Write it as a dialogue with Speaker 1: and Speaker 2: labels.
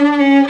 Speaker 1: Música